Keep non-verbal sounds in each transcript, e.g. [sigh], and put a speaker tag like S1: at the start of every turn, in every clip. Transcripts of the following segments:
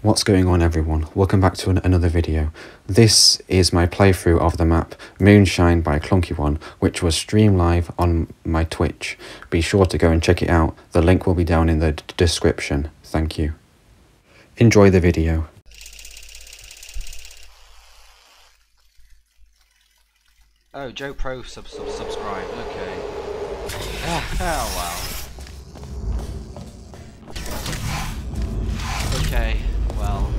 S1: What's going on everyone? Welcome back to an another video. This is my playthrough of the map Moonshine by Klunky One, which was streamed live on my Twitch. Be sure to go and check it out. The link will be down in the description. Thank you. Enjoy the video.
S2: Oh, Joe Pro sub sub subscribe. Okay. oh wow. Okay. Well.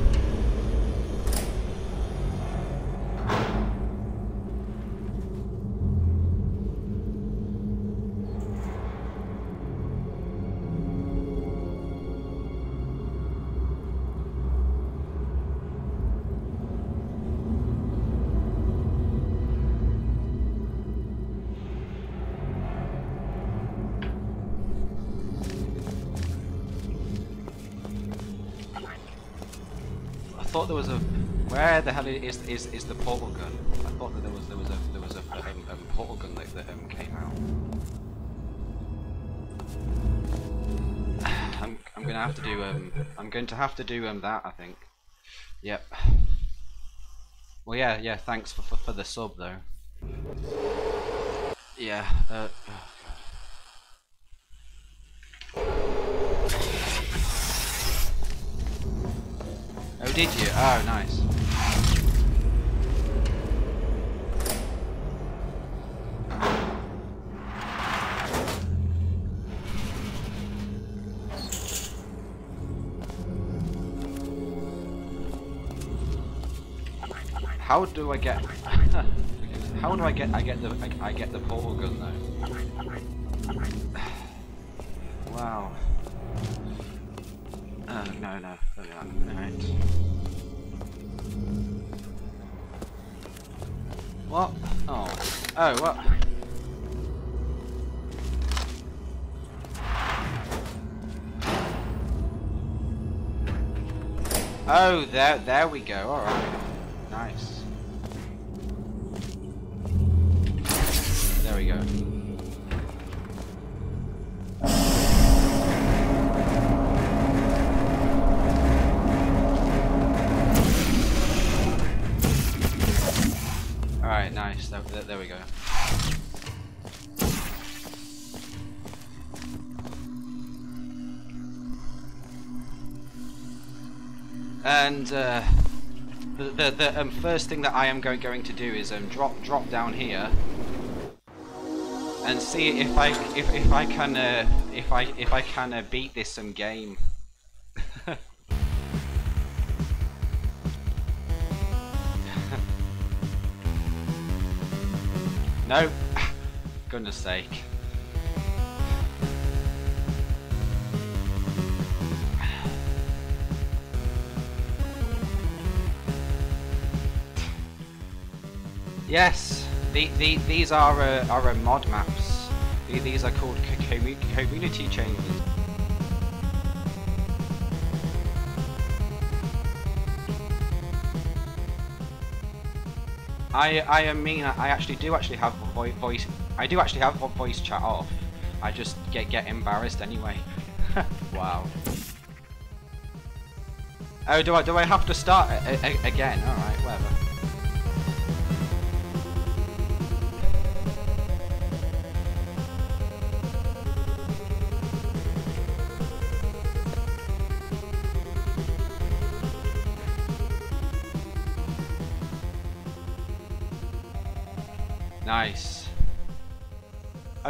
S2: There was a. Where the hell is is is the portal gun? I thought that there was there was a there was a, um, um, portal gun that, that um, came out. [sighs] I'm I'm gonna have to do um I'm going to have to do um that I think. Yep. Well yeah yeah thanks for for, for the sub though. Yeah. Uh, oh Oh, did you? Oh, nice. How do I get? [laughs] How do I get? I get the I, I get the portal gun though. wow. Uh, no, no, no, no. What? Oh. Oh, what? Oh, there, there we go. All right, nice. There we go. There, we go. And uh, the the, the um, first thing that I am going going to do is um, drop drop down here and see if I if if I can uh, if I if I can uh, beat this some game. No, [sighs] goodness sake. Yes, the, the, these are uh, are uh, mod maps. The- These are called community chambers. I I mean I actually do actually have voice. I do actually have voice chat off. I just get get embarrassed anyway. [laughs] wow. Oh, do I do I have to start again? All right, whatever.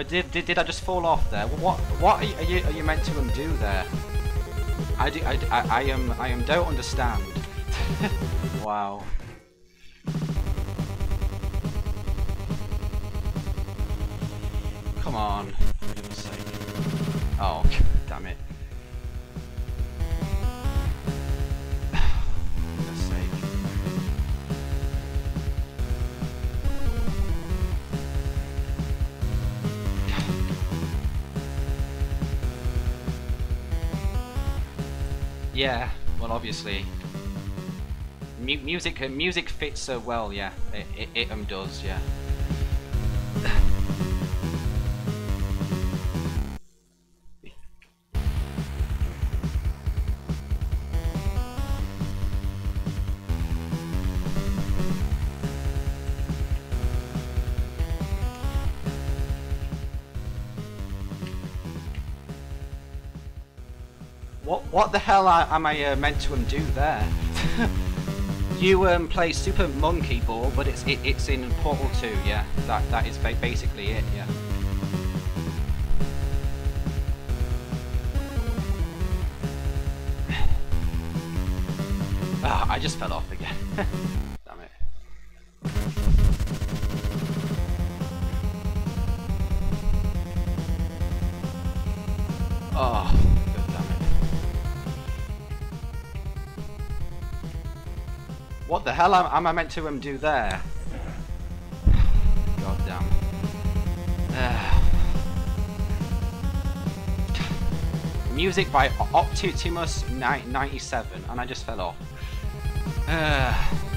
S2: Did, did did I just fall off there? What what are you are you, meant to undo there? I do I, I, I am I am don't understand. [laughs] wow. Come on. Oh, [laughs] damn it. Yeah, well, obviously, mu music music fits so well. Yeah, it it, it um does. Yeah. What the hell am I uh, meant to do there? [laughs] you um, play Super Monkey Ball, but it's it, it's in Portal 2, yeah. That that is ba basically it, yeah. [sighs] ah, I just fell off again. [laughs] hell am, am I meant to um, do there? God damn. Uh. [sighs] Music by Optimus 97 and I just fell off. [sighs] [sighs] Uh.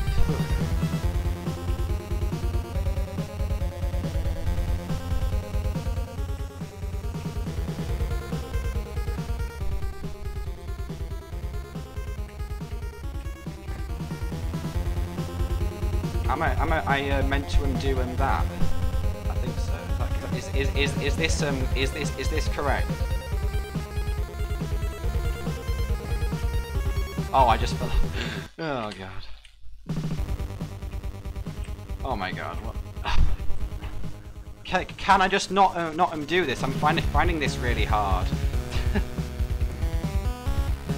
S2: I, I, uh, meant to undo do um, that? I think so. Is, that, is, is, is, is this um is this is this correct? Oh, I just fell. Oh god. Oh my god. What? Can, can I just not uh, not um, do this? I'm finding finding this really hard. [laughs]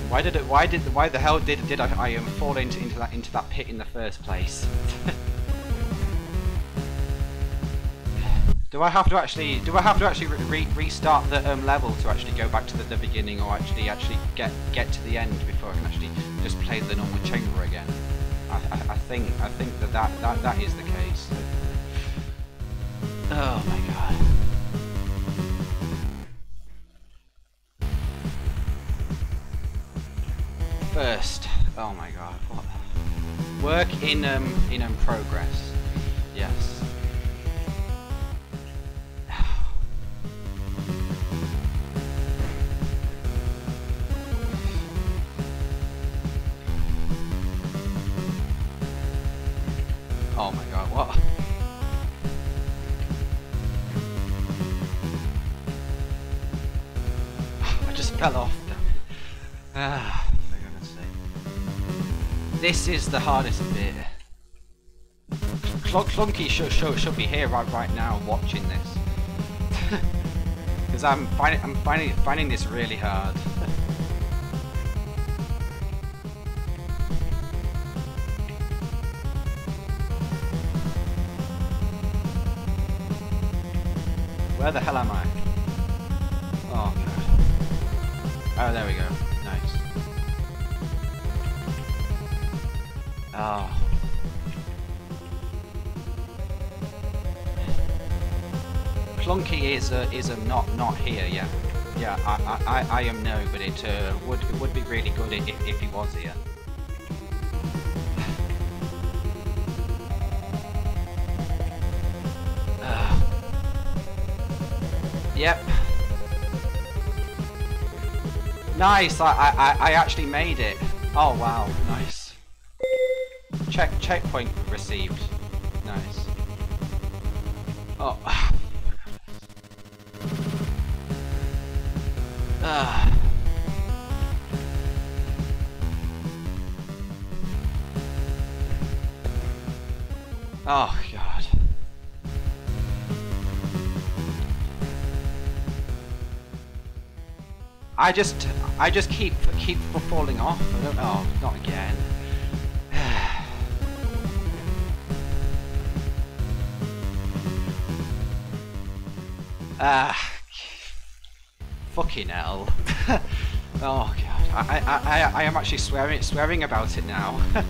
S2: why did it? Why did? Why the hell did did I, I um, fall into into that into that pit in the first place? [laughs] Do I have to actually do I have to actually re restart the um, level to actually go back to the, the, beginning or actually actually get get to the end before I can actually just play the normal chamber again? I, I, I think I think that that, that that is the case. Oh my god. First, oh my god, what? Work in um in um progress. Yes. The hardest bit. Cl Klunky should, should, should be here right right now watching this. [laughs] Because I'm finding I'm finding finding this really hard. Where the hell am I? Oh god. Oh, there we go. Klunky is uh, is um, not not here. Yeah, yeah. I I I am no, but it uh, would it would be really good if if he was here. [sighs] Yep. Nice, I, I, I actually made it. Oh wow, nice. Check checkpoint received. Just, I just keep, keep falling off. Know, not again. [sighs] Ah, uh, fucking hell. [laughs] oh god, I, I, I, I am actually swearing, swearing about it now. [laughs]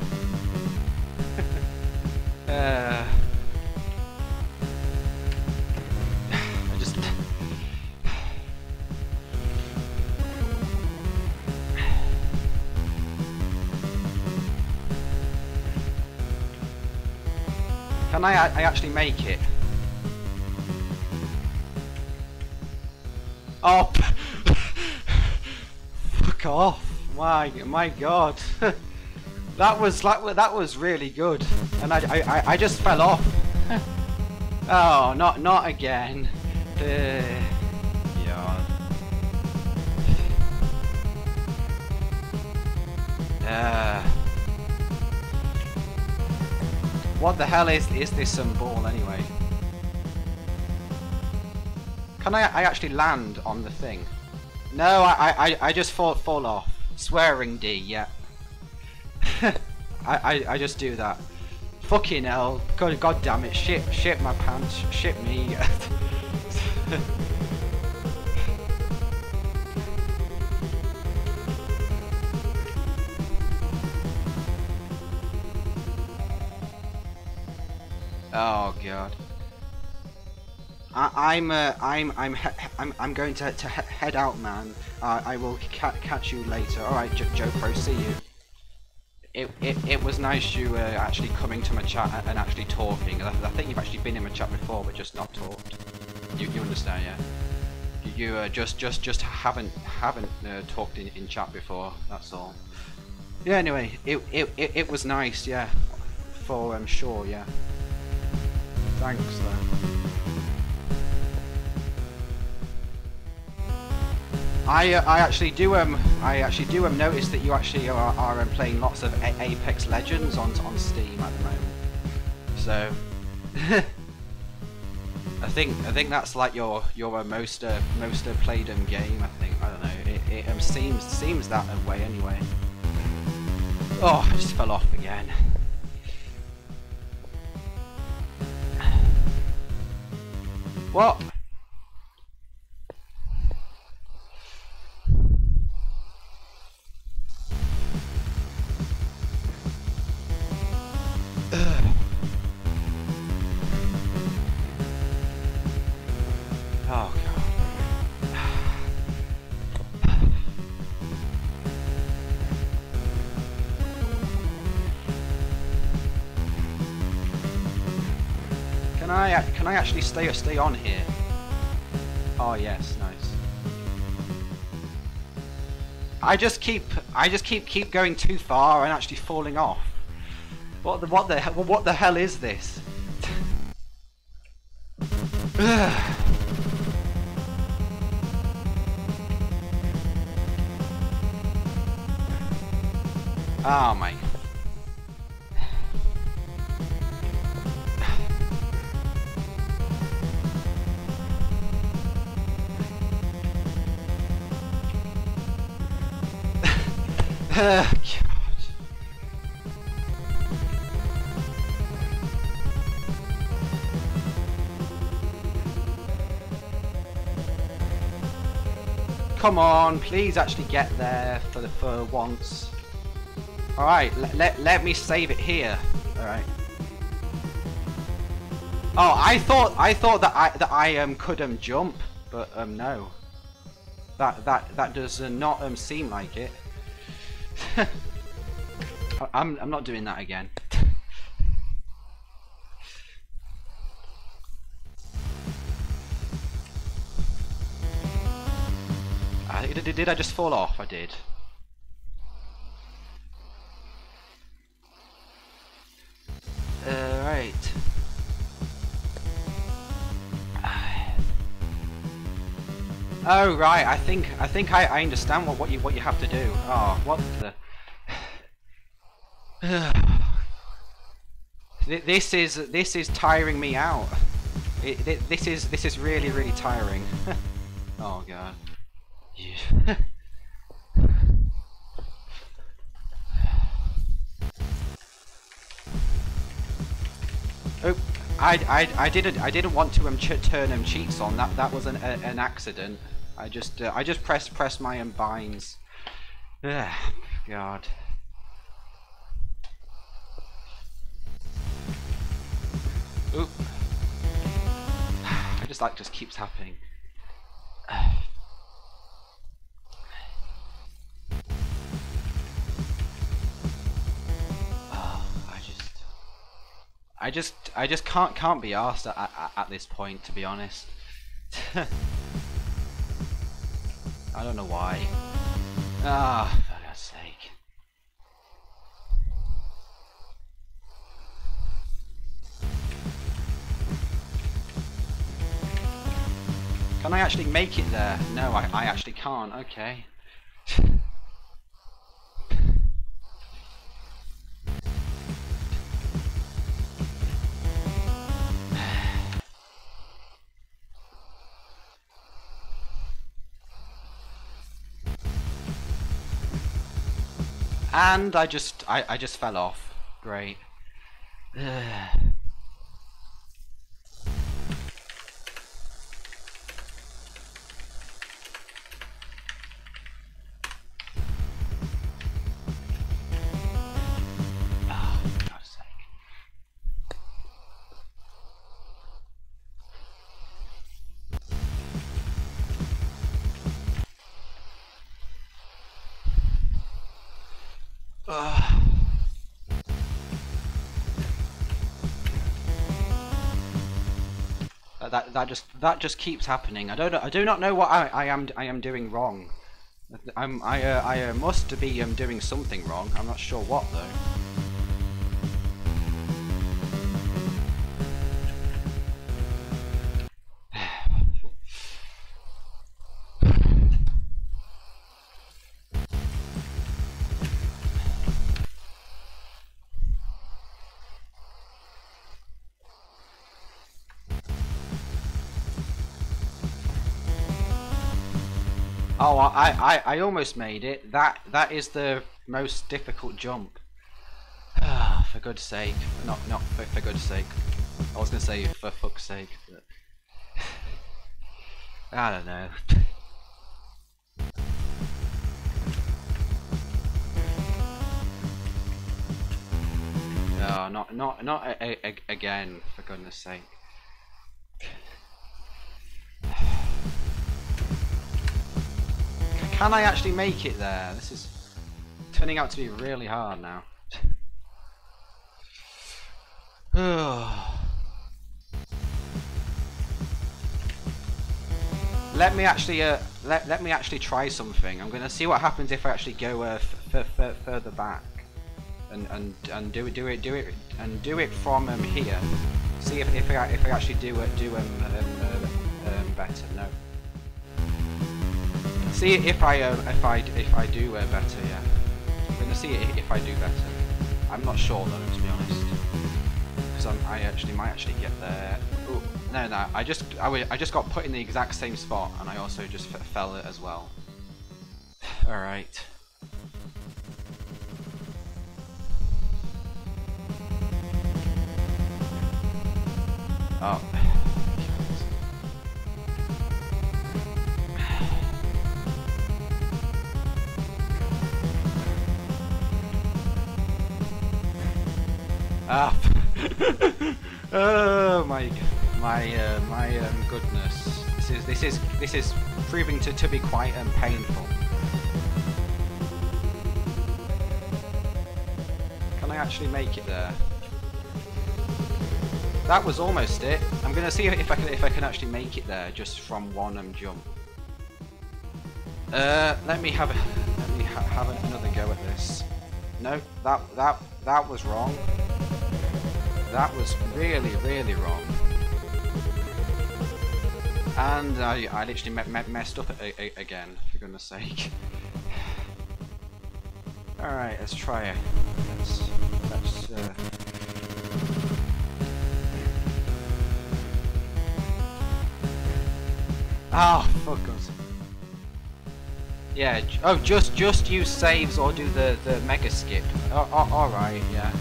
S2: uh, Can I, I actually make it? Oh! [laughs] Fuck off! My, my god! [laughs] that was like that was really good, and I, I, I just fell off. [laughs] oh, not, not again. Uh, what the hell is is this some ball anyway? Can I I actually land on the thing? No, I I I just fall fall off. Swearing D, yeah. [laughs] I, I I just do that. Fucking hell! God God damn it! Shit shit my pants! Shit me! [laughs] god. I, I'm uh, I'm I'm I'm I'm going to to he head out, man. Uh, I will ca catch you later. All right, Joe Pro, see you. It, it, it was nice you uh, actually coming to my chat and actually talking. I, I, think you've actually been in my chat before, but just not talked. You, you understand, yeah? You, you uh, just just just haven't haven't uh, talked in, in chat before. That's all. Yeah. Anyway, it it, it, it was nice, yeah. For I'm um, sure, yeah. Thanks. I uh, I actually do um I actually do um notice that you actually are, are um, playing lots of A Apex Legends on on Steam at the moment. So [laughs] I think I think that's like your your uh, most uh, most uh, played um game. I think I don't know. It, it um seems seems that way anyway. Oh, I just fell off again. What? Can I actually stay or stay on here? Oh yes, nice. I just keep I just keep keep going too far and actually falling off. What the what the what the hell is this? [sighs] Come on, please actually get there for the for once. All right, let, let me save it here. All right. Oh, I thought I thought that I that I um could um jump, but um no. That that that does uh, not um seem like it. [laughs] I'm I'm not doing that again. Did, I just fall off? I did. Uh, right. Oh right, I think I think I, I understand what, what you what you have to do. Oh, what the [sighs] This is this is tiring me out. It, this is this is really really tiring. [laughs] oh god. [laughs] Oh, I, I I didn't I didn't want to um turn them cheats on. That that was an a, an accident. I just uh, I just pressed pressed my um binds. Ugh, [sighs] god. Oop. [sighs] I just like just keeps happening. [sighs] I just, I just can't can't be asked at, at, at this point, to be honest. [laughs] I don't know why. Ah, for God's sake. Can I actually make it there? No, I, I actually can't. Okay. [laughs] And I just, I, I just fell off. Great. [sighs] Oh, That, just that just keeps happening. I don't I do not know what I, I am I am doing wrong. I'm I uh, I uh, must be um, doing something wrong. I'm not sure what though. Oh, I, I, I almost made it. That that is the most difficult jump. [sighs] for good's sake, not not for, for sake. I was gonna say for fuck's sake. But [sighs] I don't know. [sighs] No, not not not a, a, again. For goodness sake. Can I actually make it there? This is turning out to be really hard now. [sighs] let me actually uh, let let me actually try something. I'm gonna see what happens if I actually go uh, further back and and and do it do it do it and do it from um, here. See if if I if I actually do it do um, um, uh, um better. No. See if I uh, if I if I do uh, better. Yeah. I'm gonna see if I do better. I'm not sure though, to be honest, because I actually might actually get there. Ooh, no, no. I just I, just got put in the exact same spot, and I also just fell it as well. [sighs] All right. Oh. Ah. [laughs] oh my, my, uh, my um, goodness. This is this is this is proving to to be quite um, painful. Can I actually make it there? That was almost it. I'm gonna see if I can if I can actually make it there just from one um, jump. Uh, let me have a, let me ha have another go at this. No, that that that was wrong. That was really, really wrong. And I, I literally me me messed up again, for goodness sake. [sighs] Alright, let's try it. Let's, let's, uh... Ah, fuck. Yeah, oh, just just use saves or do the, the mega skip. Oh, oh, alright, yeah.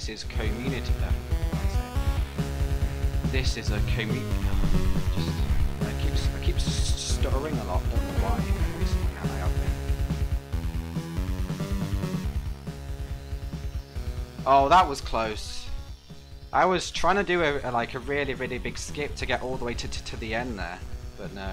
S2: This is community. Uh, this is a community. Just I keep I keep stuttering a lot. Don't know why. Oh, that was close. I was trying to do a, a like a really really big skip to get all the way to to, to the end there, but no.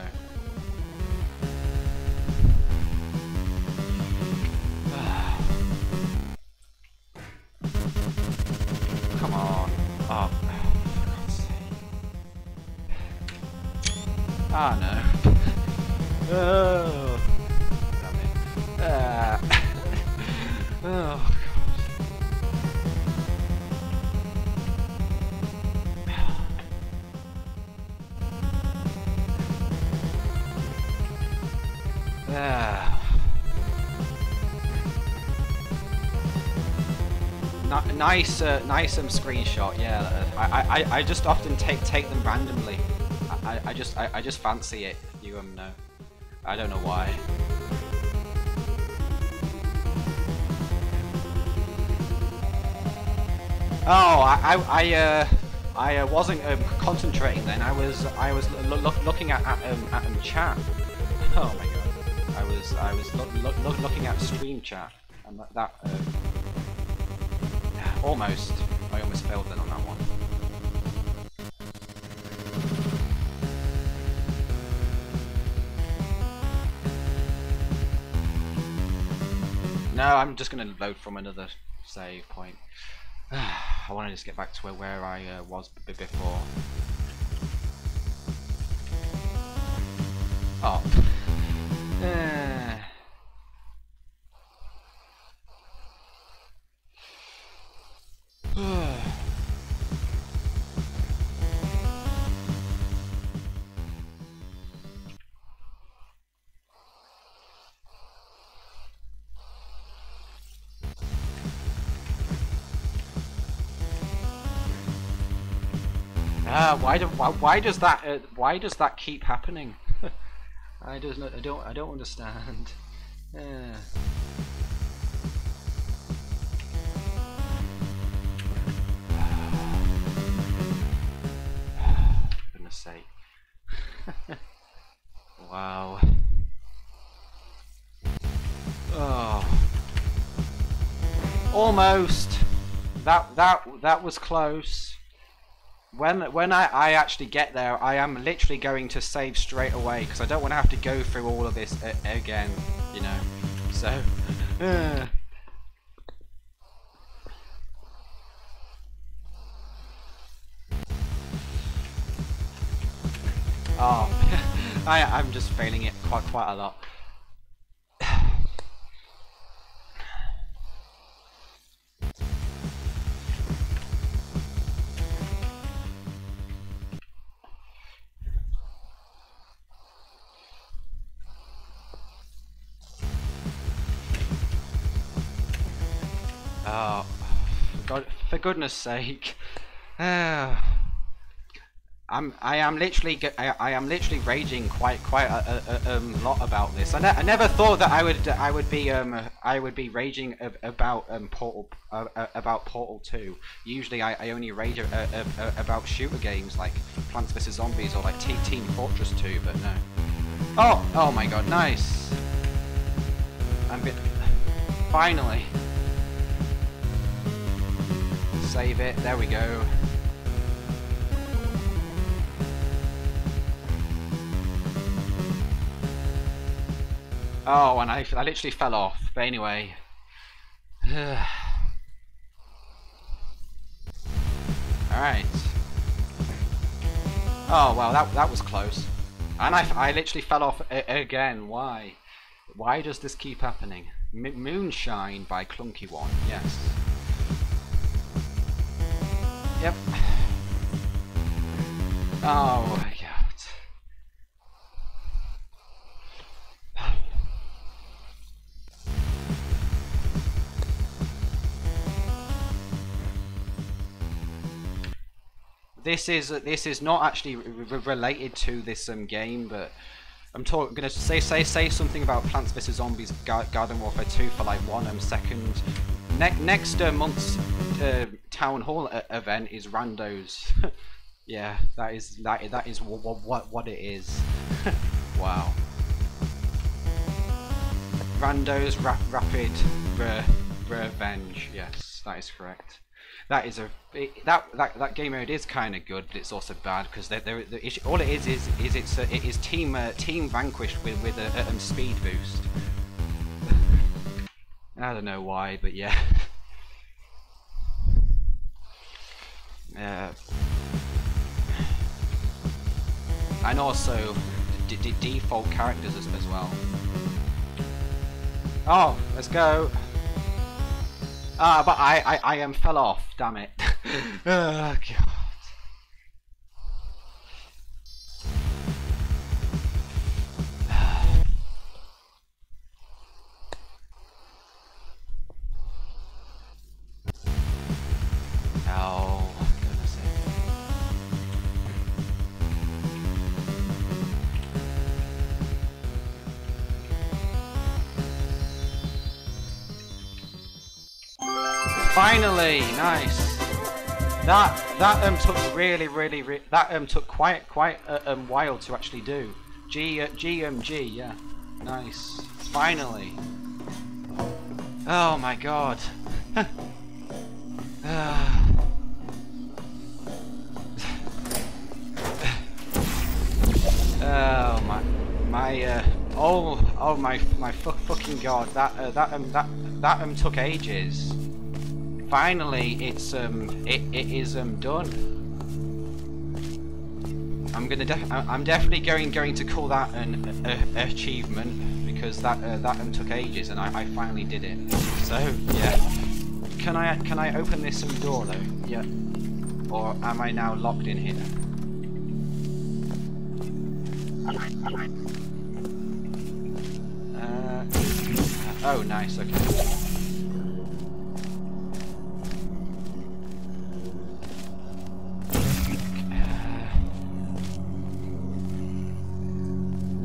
S2: Nice, uh, nice um, screenshot. Yeah, I, I, I just often take take them randomly. I, I just, I, I just fancy it. You um know. I don't know why. Oh, I, I, I uh, I uh, wasn't um, concentrating then. I was, I was looking at at, um, at um, chat. [laughs] Oh my god. I was, I was lo lo looking at stream chat, and that, that uh, almost, I almost failed then on that one. No, I'm just going to load from another save point. [sighs] I want to just get back to where, I uh, was before. Oh. Uh. [sighs] Ah, why do why, why does that uh, why does that keep happening? [laughs] I don't I don't I don't understand. Uh. [sighs] Goodness sake. [laughs] wow. Oh. Almost. That that that was close when when I, I actually get there, I am literally going to save straight away because I don't want to have to go through all of this again, you know. So, oh, [sighs] [laughs] I I'm just failing it quite quite a lot. God, for goodness sake. Uh, [sighs] I'm I am literally I, I am literally raging quite quite a, a, a um, lot about this. I, ne I never thought that I would I would be um I would be raging about um Portal uh, uh, about Portal 2. Usually I, I only rage about shooter games like Plants vs Zombies or like T Team Fortress 2, but no. Oh oh my God, nice. I'm finally. Save it. There we go. Oh, and I, I literally fell off. But anyway. [sighs] Alright. Oh, well, that, that was close. And I, I literally fell off again. Why? Why does this keep happening? M Moonshine by Klunky One. Yes. Yep. Oh my god. This is this is not actually related to this um, game, but I'm talking gonna say say say something about Plants vs Zombies Garden Warfare 2 for like one um, second. Ne next uh, month's uh, town hall event is randos. [laughs] yeah, that is that that is what what what it is. [laughs] wow. Randos rap, rapid re, revenge. Yes, that is correct. That is a that that that game mode is kind of good, but it's also bad because the all it is is is it's a, it is team uh, team vanquished with with a, a speed boost. I don't know why, but yeah. [laughs] Uh, and also default characters as, as well. Oh, let's go. Ah, but I, I, I am fell off. Damn it. oh, [laughs] God. Finally, nice. That that um took really really re that um took quite quite uh, um while to actually do. G uh, GMG, yeah. Nice. Finally. Oh my god. [laughs] oh oh my my fu fucking god that uh, that um that that um took ages. Finally it's um it, it is um done. I'm gonna def I'm definitely going going to call that an uh, achievement because that uh, that um took ages and I, I finally did it. So yeah. Can I can I open this um, door though? Yeah. Or am I now locked in here oh nice okay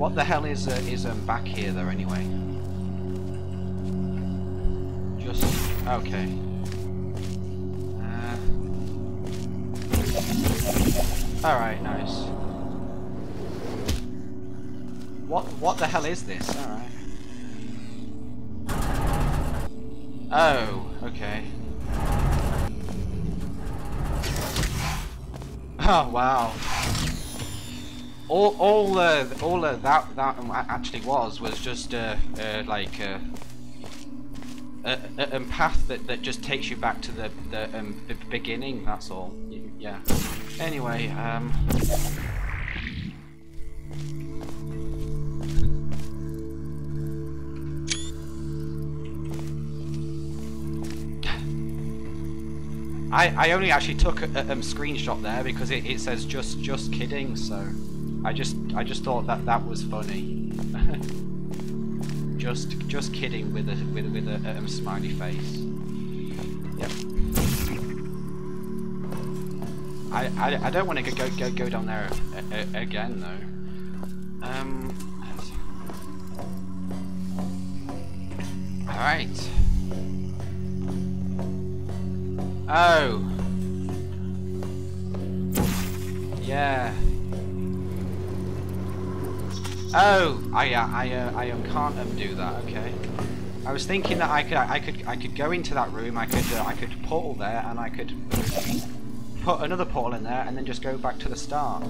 S2: What the hell is uh, is um, back here though anyway? Just okay. Uh, all right, nice. What what the hell is this? All right. Oh, okay. Oh wow all all uh, all uh, that that actually was was just uh, uh like uh, a, a, a, path that, that just takes you back to the the um, beginning. That's all. Yeah. Anyway, um. I, I only actually took a, a screenshot there because it, it says just just kidding so I just I just thought that that was funny. [laughs] just just kidding with a with with a, a, smiley face. Yep. I I, I don't want to go go go down there a, a, again though. Um. All right. Oh. Yeah. Oh, I uh, I uh, I um, can't undo that. Okay. I was thinking that I could I could I could go into that room. I could uh, I could portal there and I could put another portal in there and then just go back to the start.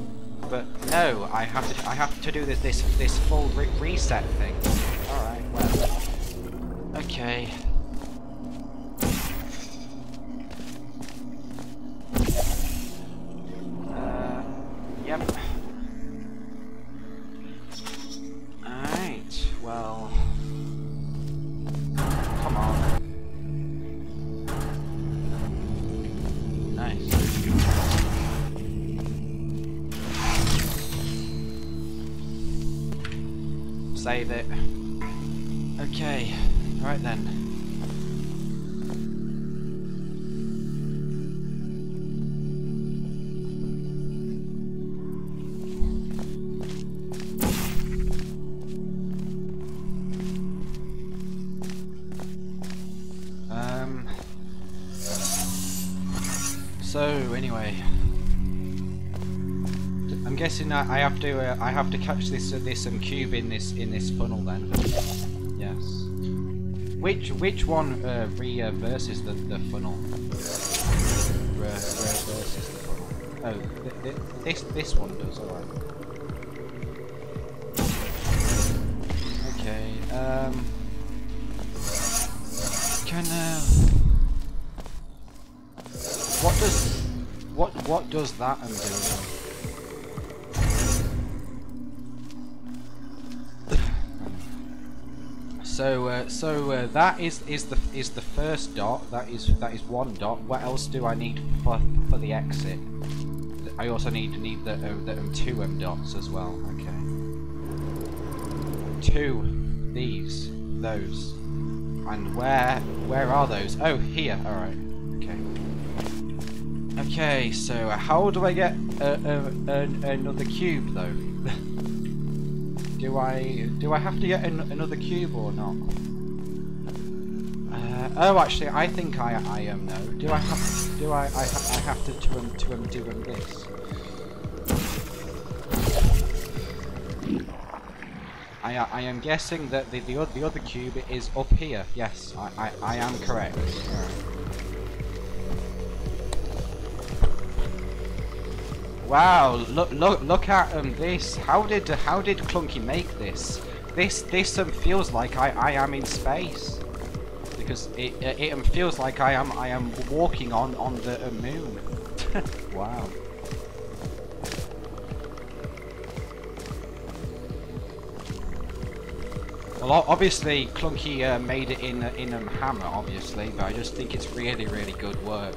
S2: But no, I have to I have to do this this this full re reset thing. All right. Well. Okay. I have to catch this uh, this um, cube in this in this funnel then. Yes. Which which one uh, reverses the the funnel? Re reverses the funnel. Oh, th th this this one does. All right. Okay. Um. Can uh. What does what what does that undo? So, uh, so uh, that is is the is the first dot. That is that is one dot. What else do I need for for the exit? I also need need the uh, the um, two M dots as well. Okay. Two. These. Those. And where where are those? Oh, here. All right. Okay. Okay. So how do I get another cube though? [laughs] Do I do I have to get an, another cube or not? Uh, oh, actually, I think I I am no. Do I have do I I, I have to to um, to um, do um, this? I I am guessing that the the, the other cube is up here. Yes, I I, I am correct. Wow, look look look at um this. How did how did Klunky make this? This this um feels like I I am in space because it, it, it feels like I am I am walking on on the uh, moon. [laughs] wow. Well, obviously, Klunky uh, made it in in um, Hammer, obviously, but I just think it's really, really good work.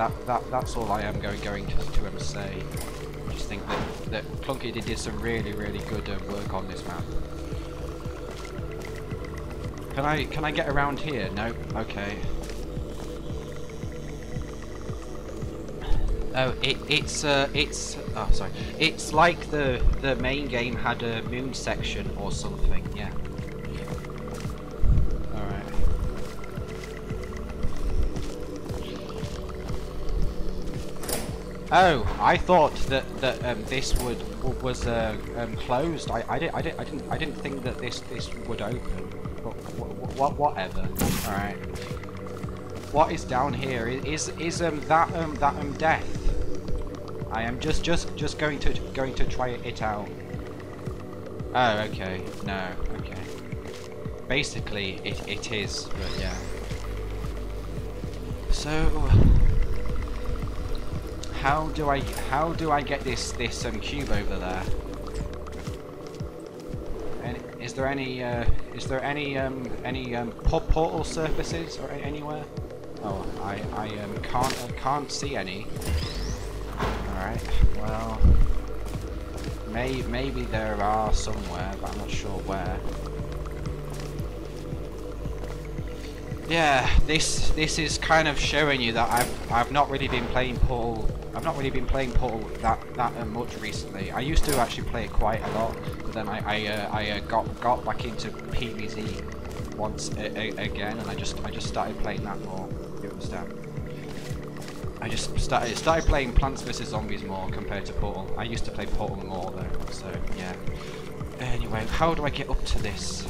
S2: That that that's all I am going going to, to um, say I just think that, that Klunky did, some really, really good uh, work on this map. Can I can I get around here? No? Okay. Oh, it, it's uh, it's oh sorry, it's like the the main game had a moon section or something. Yeah. Oh, I thought that that um, this would was uh, um, closed. I I did I did I didn't I didn't think that this this would open. But what whatever. All right. What is down here? Is is um that um that um death? I am just just just going to going to try it out. Oh, okay. No, okay. Basically, it it is, but yeah. So how do I how do I get this this um, cube over there? And is there any uh, is there any um, any um, portal surfaces or anywhere? Oh, I I um, can't uh, can't see any. All right, well, may maybe there are somewhere, but I'm not sure where. Yeah, this this is kind of showing you that I've I've not really been playing Portal I've not really been playing Portal that that uh, much recently. I used to actually play it quite a lot, but then I I, uh, I uh, got got back into PvZ once again, and I just I just started playing that more. You understand? I just started started playing Plants vs Zombies more compared to Portal. I used to play Portal more though, so yeah. Anyway, how do I get up to this?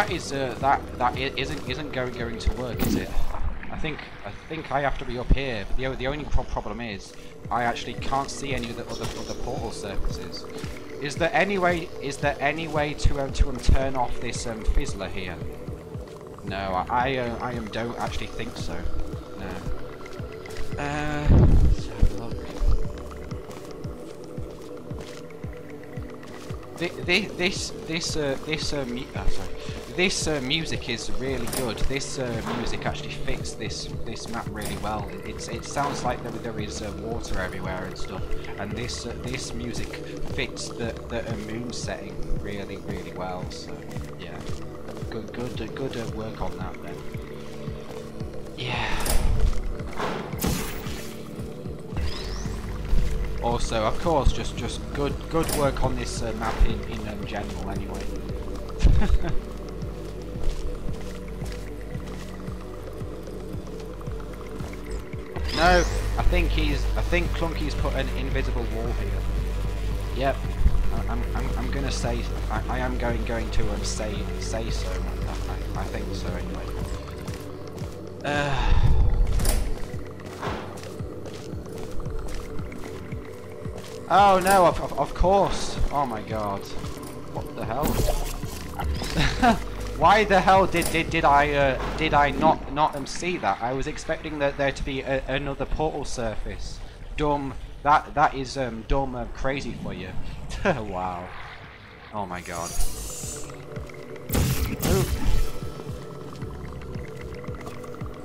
S2: That is uh, that that isn't isn't going going to work, is it? I think I think I have to be up here. But the the only pro problem is I actually can't see any of the other other portal surfaces. Is there any way? Is there any way to uh, to um, turn off this um, fizzler here? No, I I, uh, I um, don't actually think so. No. Uh. This this this uh, this uh, oh, sorry this uh, music is really good. This uh, music actually fits this this map really well. It's it sounds like there, there is uh, water everywhere and stuff, and this uh, this music fits the the uh, moon setting really really well. So yeah, good good uh, good work on that then. Yeah. Also, of course, just just good good work on this map in in um, general anyway. [laughs] No, I think he's. I think Klunky's put an invisible wall here. Yep. I'm. I'm. I'm gonna say. I, I am going. Going to um, say. Say so. I, I think so. Anyway. Uh. [sighs] Oh no! Of, of, of course. Oh my god. What the hell? [laughs] Why the hell did did, did I uh, did I not not um, see that? I was expecting that there to be a, another portal surface. Dumb. That that is um, dumb crazy for you. [laughs] wow. Oh my god.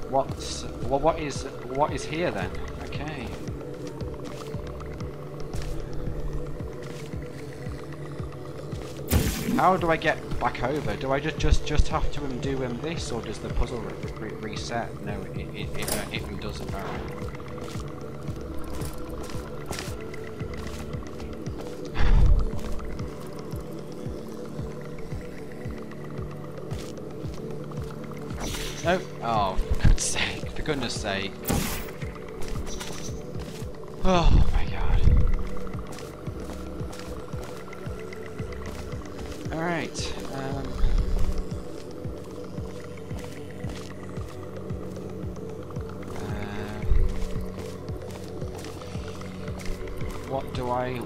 S2: What's what? What is what is here then? How do I get back over? Do I just just just have to um, do um, this, or does the puzzle re re reset? No, it it it, uh, it does apparently. [sighs] No. Oh, [laughs] for goodness sake! For goodness [sighs] sake! Oh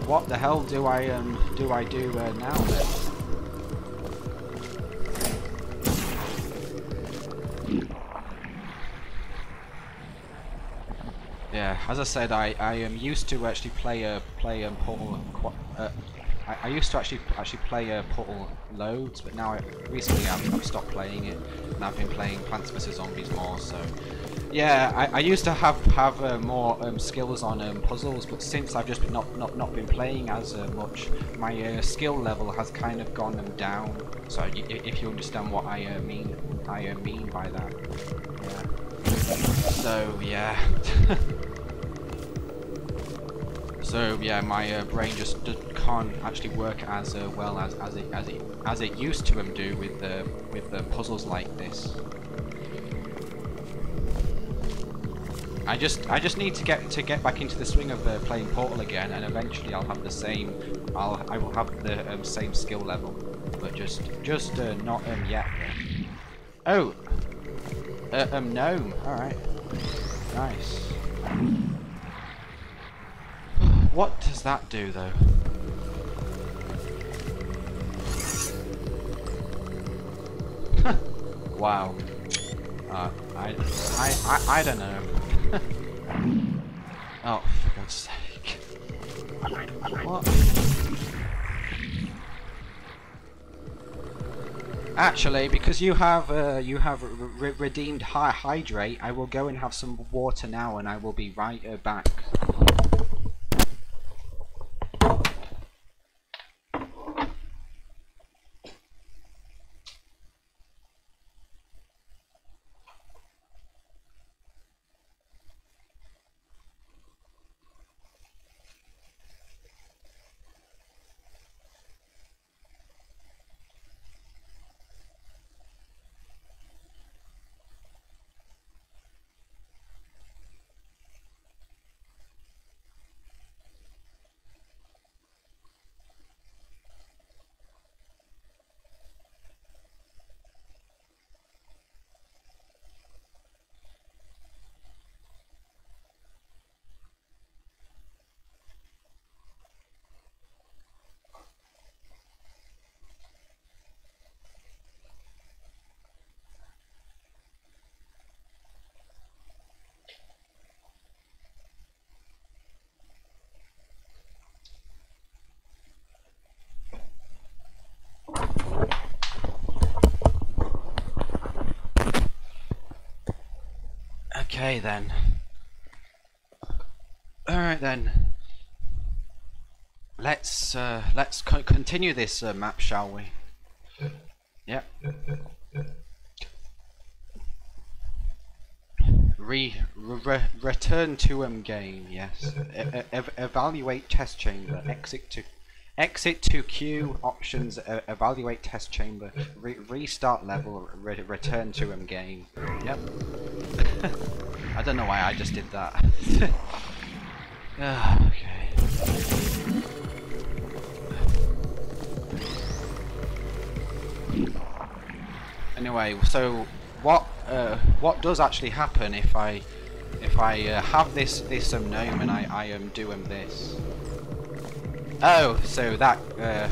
S2: What the hell do I, um, do I do uh, now then? Yeah, as I said, I, I am used to actually play a play um, Portal. Uh, I, I used to actually actually play a Portal loads, but now I, recently I've, I've stopped playing it, and I've been playing Plants vs Zombies more. So, yeah, I, I used to have have uh, more um, skills on um, puzzles, but since I've just not not not been playing as uh, much, my uh, skill level has kind of gone um, down. So, if you understand what I uh, mean, I uh, mean by that. Yeah. So yeah. [laughs] so yeah, my uh, brain just can't actually work as well as as it as it as it used to do with the with the puzzles like this. I just I just need to get to get back into the swing of uh, playing Portal again, and eventually I'll have the same. I'll I will have the um, same skill level, but just just uh, not um yet. Oh, uh, um gnome. All right, nice. What does that do though? [laughs] wow. Uh, I, I, I, I don't know. Oh, for God's sake. What? Actually, because you have uh, you have re redeemed high hydrate, I will go and have some water now, and I will be right uh, back. Okay then. Alright then. Let's uh, let's co continue this uh, map, shall we? Yep. Re, re return to um game. Yes. E- ev- evaluate test chamber. Exit to exit to queue options. Evaluate test chamber. Re restart level. Re return to um game. Yep. [laughs] I don't know why I just did that. [laughs] Ah, okay. Anyway, so what uh, what does actually happen if I if I uh, have this this gnome and I I am doing this? Oh, so that uh,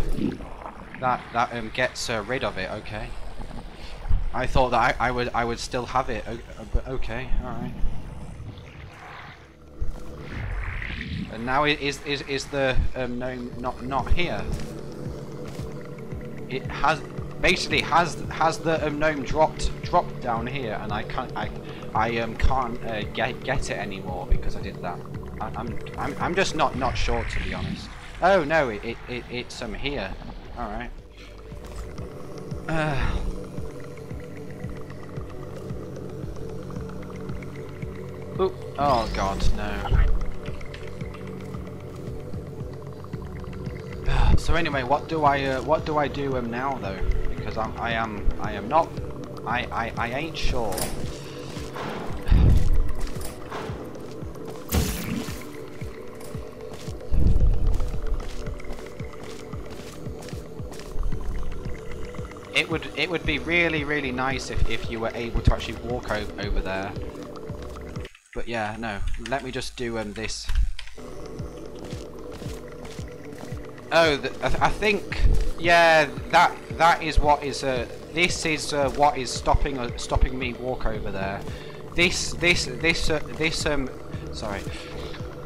S2: that that um gets uh, rid of it. Okay. I thought that I, I would I would still have it, okay, all right. And now is is is the um, gnome not not here? It has basically has has the um, gnome dropped dropped down here, and I can't I I um can't uh, get get it anymore because I did that. I, I'm I'm I'm just not not sure to be honest. Oh no, it it, it it's um here. All right. Uh. Oh god, no. So anyway, what do I uh, what do I do um, now though? Because I'm I am I am not I I I ain't sure. It would it would be really really nice if if you were able to actually walk over over there. But yeah, no. Let me just do um this. Oh, th I, think yeah that that is what is uh this is uh, what is stopping uh, stopping me walk over there. This this this uh, this um sorry.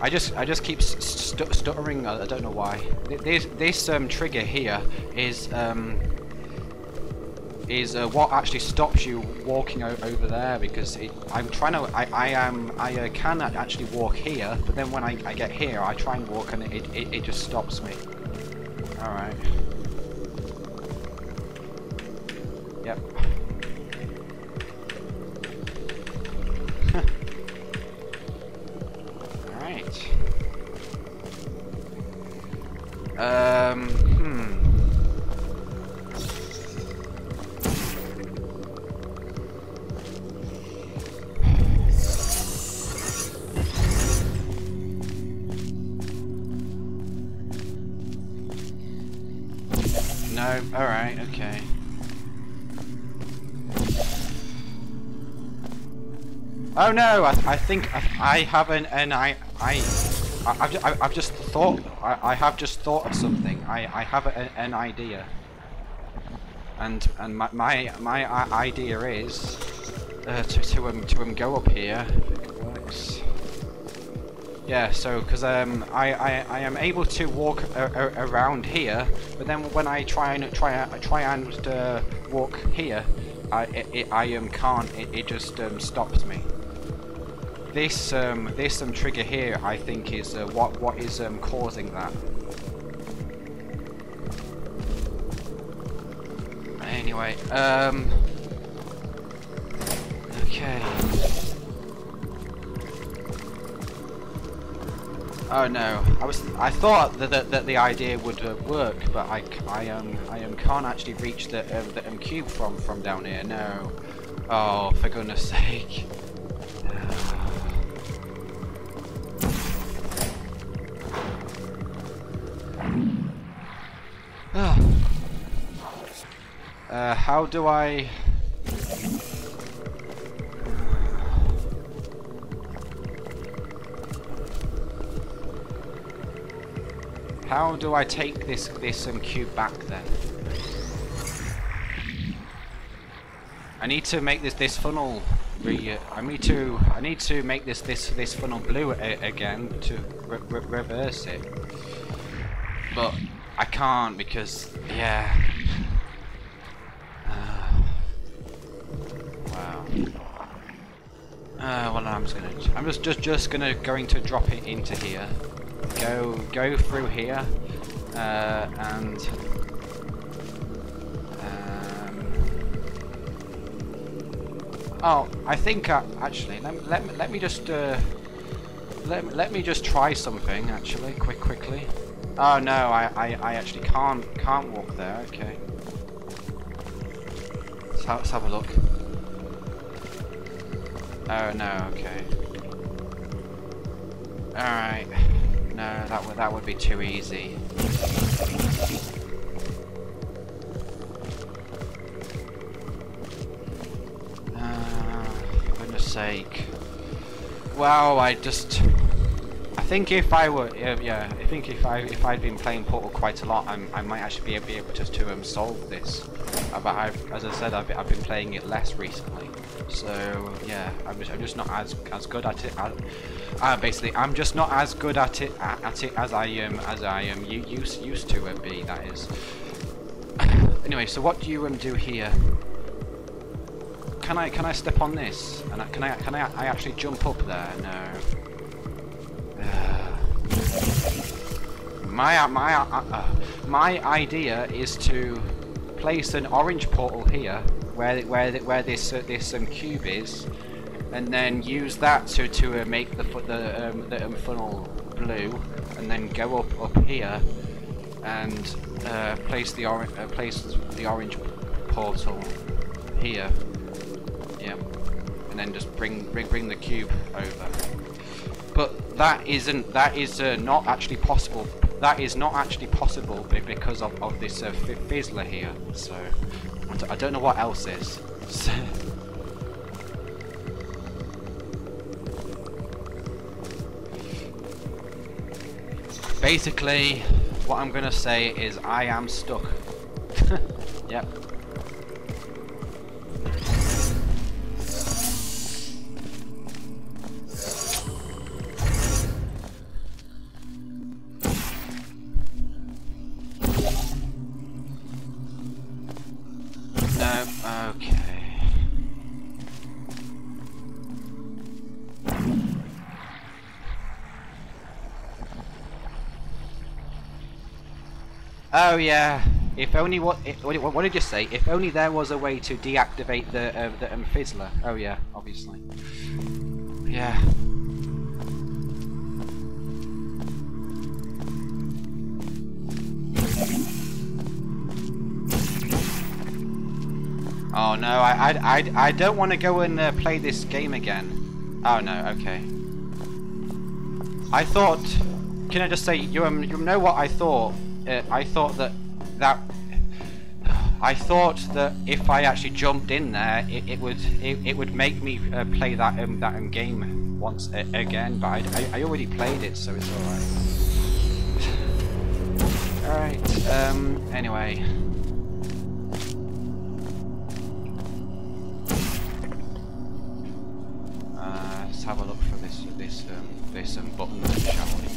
S2: I just I just keep st stuttering. I don't know why. This this um trigger here is um is uh, what actually stops you walking over there because it, I'm trying to I, I am I uh, can actually walk here but then when I, I get here I try and walk and it, it, it just stops me alright yep. [laughs] Alright um Oh no, I, I think I, I have an, an I, I, I've, I've just thought, I, I have just thought of something. I, I have a, an idea. And, and my, my, my idea is uh, to, to, um, to um, go up here, yeah, so because um, I, I I am able to walk around here, but then when I try and try try and uh, walk here, I it, I um can't. It, it just um, stops me. This um this um trigger here, I think, is uh, what what is um causing that. Anyway, um. Okay. Oh no, I was I thought that that, that the idea would uh, work, but I, I um I um can't actually reach the uh, the um, cube from from down here. No. Oh, for goodness [laughs] sake. Uh, how do I How do I take this this cube back then? I need to make this this funnel. Re I need to I need to make this this this funnel blue again to re re reverse it. But I can't because yeah. Uh, wow. Uh, well, I'm just gonna. I'm just just just gonna going to drop it into here go go through here uh, and um, oh I think uh, actually let, let, let me just uh, let, let me just try something actually quick quickly oh no I, I, I actually can't can't walk there okay let's, let's have a look oh no okay alright no, that would that would be too easy. Uh, for goodness sake. Well, I just I think if I were, yeah, I think if I if I'd been playing Portal quite a lot, I'm, I might actually be able to to um, solve this. Uh, but I've, as I said, I've, I've been playing it less recently. So yeah, I'm just, I'm just not as as good at it. As, uh, basically, I'm just not as good at it at it as I am as I am used used to it be. That is. [sighs] anyway, so what do you um do here? Can I can I step on this? And I, can I can I I actually jump up there? No. My my uh, uh, my idea is to place an orange portal here, where where where this uh, this um, cube is, and then use that to to uh, make the the um, the um, funnel blue, and then go up up here, and uh, place the orange uh, place the orange portal here. Yeah, and then just bring bring bring the cube over. But that isn't that is uh, not actually possible. That is not actually possible because of, of this uh, fizzler here. So I don't know what else is. [laughs] Basically, what I'm gonna say is I am stuck. [laughs] yep. Oh yeah. If only what, if, what? What did you say? If only there was a way to deactivate the uh, the um, fizzler. Oh yeah, obviously. Yeah. Oh no, I I I, I don't want to go and uh, play this game again. Oh no, okay. I thought. Can I just say you um you know what I thought? Uh, I thought that that I thought that if I actually jumped in there, it, it would it, it, would make me uh, play that um, that um, game once uh, again. But I, I, I, already played it, so it's all right. [sighs] all right. Um. Anyway. Uh, let's have a look for this this um, this um, button, shall we?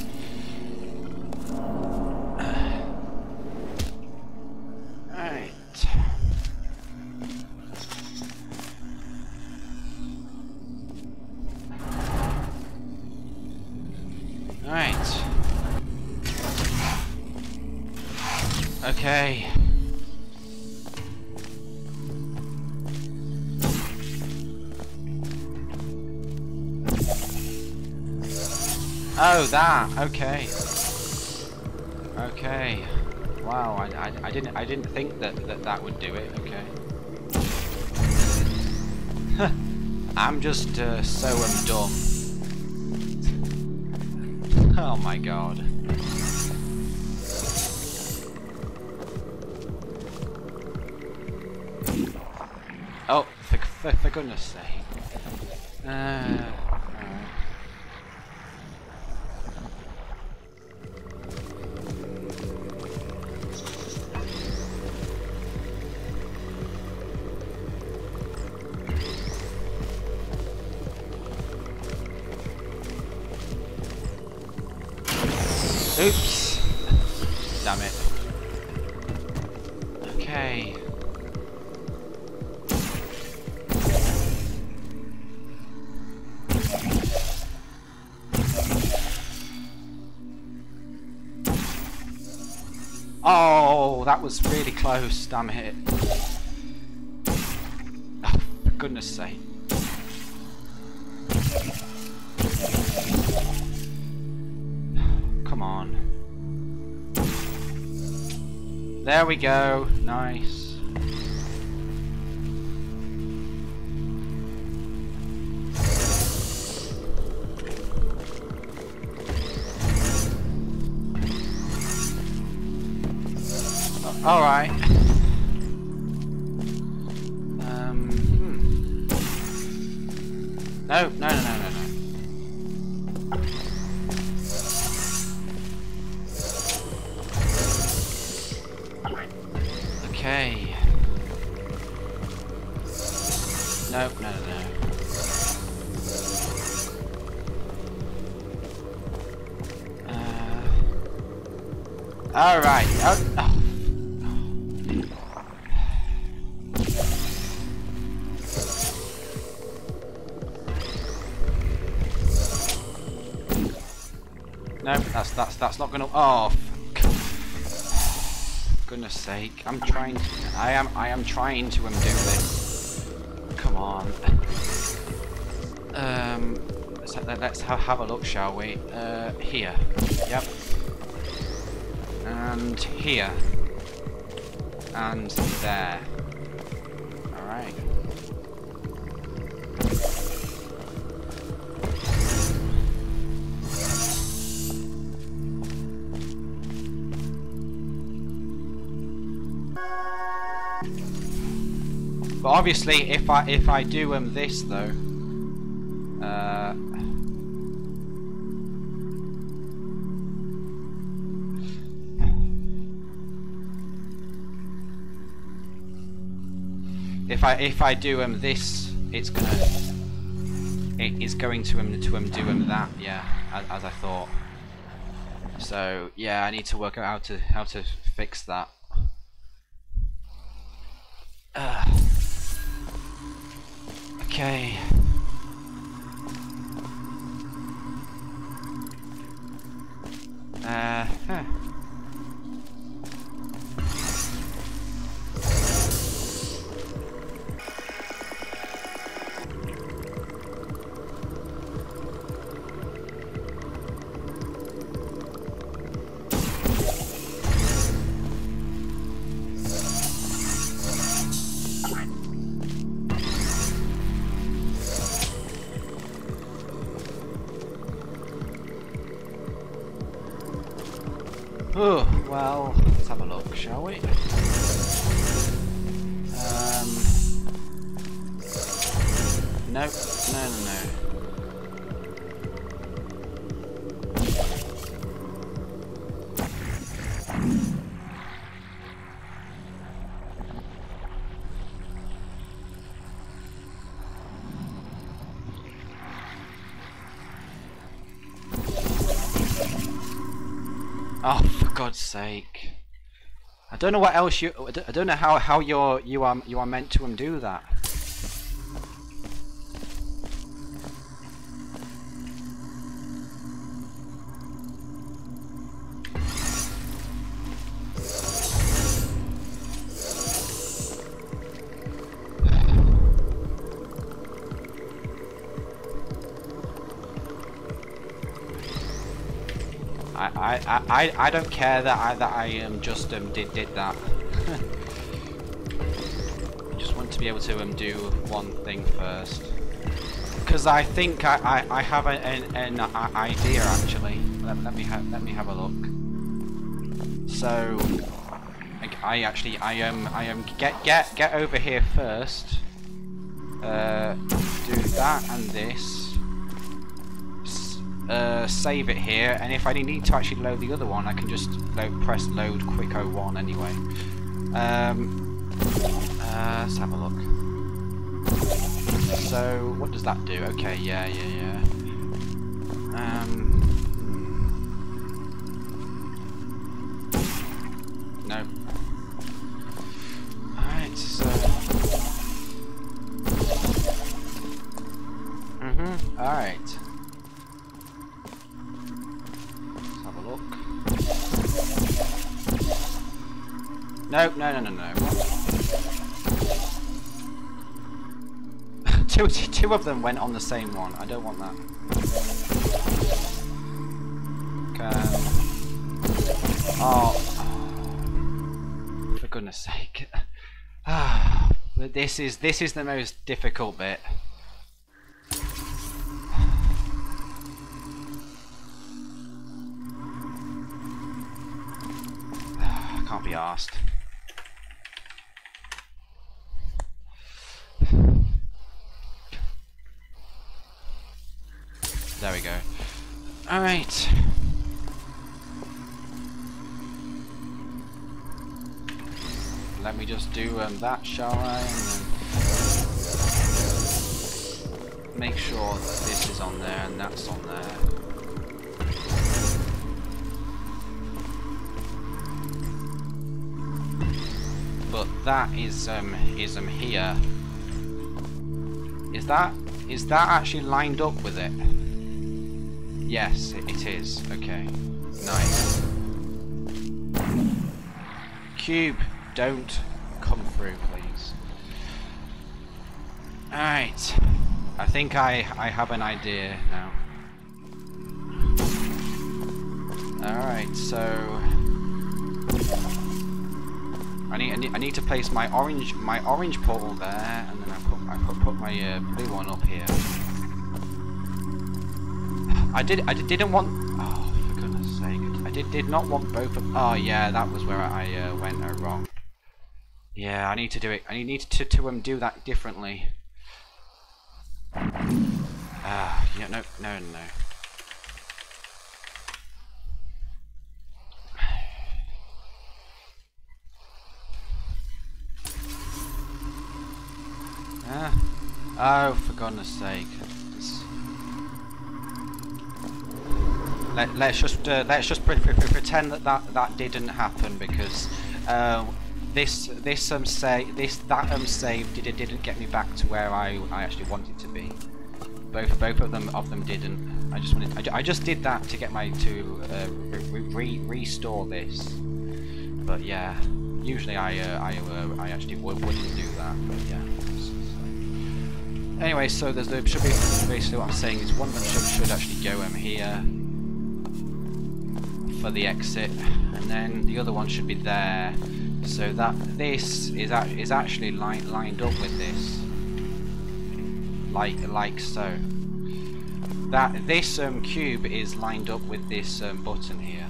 S2: That. Okay. Okay. Wow, I, I, I, didn't I didn't think that, that that would do it. Okay. I'm just uh, so um, dumb. Oh my god. Oh, for, for, for goodness sake. Uh, was really close, damn it. Oh, for goodness sake. Come on. There we go, nice. Alright. Um, hmm. No, no. Oh. goodness sake. I'm trying to, I am I am trying to undo this. Come on. Um let's, let's have a look, shall we? Uh here. Yep. And here. And there. Obviously, if I if I do um this though, uh, if I if I do um this, it's gonna it is going to um to um do um that yeah as, as I thought. So yeah, I need to work out how to how to fix that. Okay. Oh, well, let's have a look, shall we? Um, no, no, no, no. Sake! I don't know what else you. I don't- know how how you're you are you are meant to undo that. I, I, I, don't care that I that I um just um did did that. [laughs] I just want to be able to um do one thing first. Because I think I, I, I have an, an, an idea actually. Let, let me have let me have a look. So I, I actually I um I um get get get over here first. Uh, do that and this uh, save it here, and if I need to actually load the other one, I can just load, press load quick 01 anyway. Um, uh, let's have a look. So, what does that do? Okay, yeah, yeah, yeah. Two, two of them went on the same one. I don't want that. Can... Oh. For goodness sake. Ah, [sighs] this is this is the most difficult bit. [sighs] I can't be asked. There we go. Alright. Let me just do um, that, shall I? Make sure that this is on there and that's on there. But that is um is um here. Is that is that actually lined up with it? Yes, it, is. Okay. Nice. cube, don't come through, please. Alright. I think I, I have an idea now. Alright, so... I need, I need I need to place my orange my orange portal there, and then I put I put, put my uh, blue one up here. I did I did, didn't want. Oh, for goodness sake! I did did not want both of. Oh yeah, that was where I uh, went uh, wrong. Yeah, I need to do it. I need to to um do that differently. Ah, yeah, no, no, no. [sighs] Ah, oh, for goodness sake. Let, let's just uh, let's just pre pre pretend that, that that didn't happen because uh, this this um say this that um save did it didn't get me back to where I I actually wanted to be. Both both of them of them didn't. I just wanted I, I just did that to get my to uh, re re restore this. But yeah, usually I uh, I uh, I actually wouldn't do that. But yeah. Anyway, so there's the should be basically what I'm saying is one of them should, should actually go um here for the exit, and then the other one should be there. So that this is is actually li lined up with this, like like so. That this um, cube is lined up with this um, button here,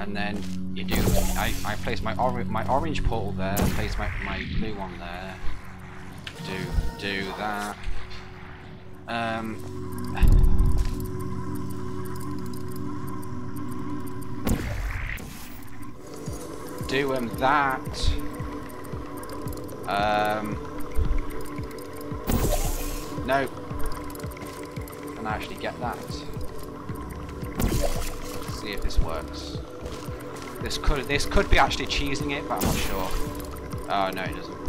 S2: and then you do. I I place my orange my orange portal there, place my my blue one there. Do do that. Um. Doing that. Um, no. Can I actually get that? Let's see if this works. This could this could be actually cheesing it, but I'm not sure. Oh no, it doesn't.